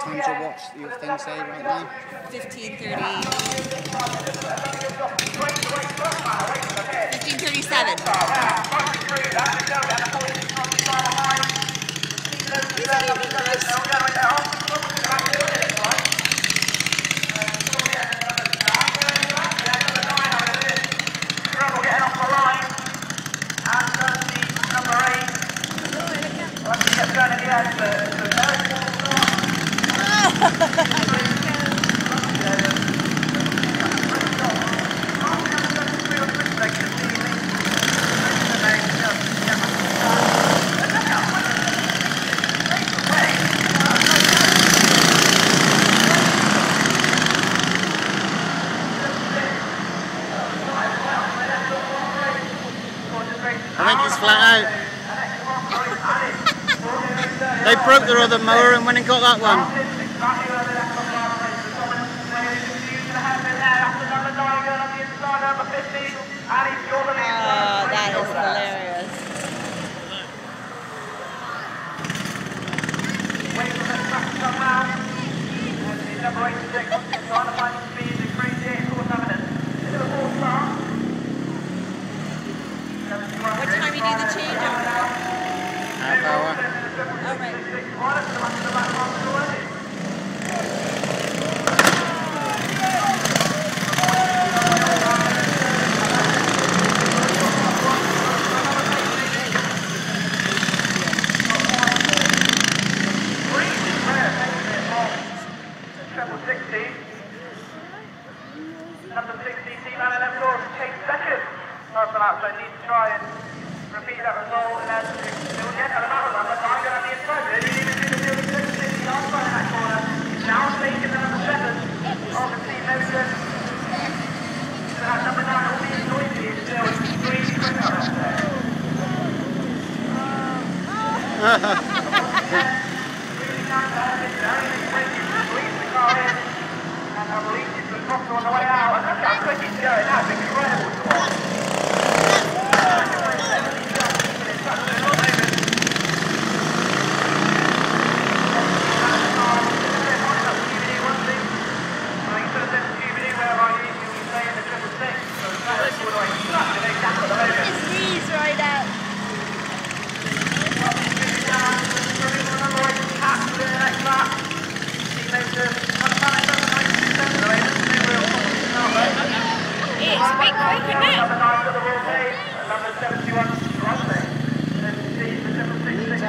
What time's your watch your thing say right now? 15.30. 15.37. think flat out. they broke their other mower and went and got that one. Oh, that is hilarious. Number 60, D-Man and left doors, Chase Beckett. Sorry for that, but I to try and repeat that result and then still yet.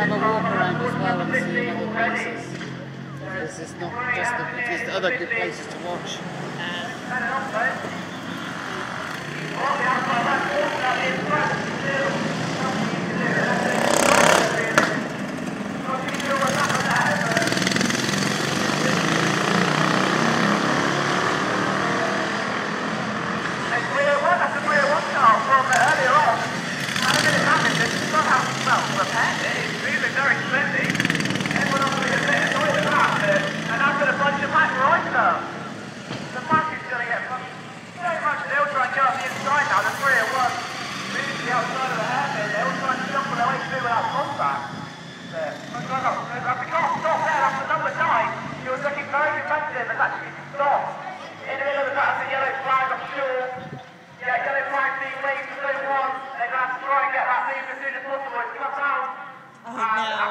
have a walk around as well and see other places. Because it's not just the, other good places to watch. Uh,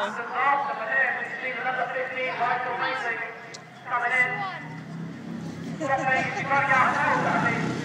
Coming in.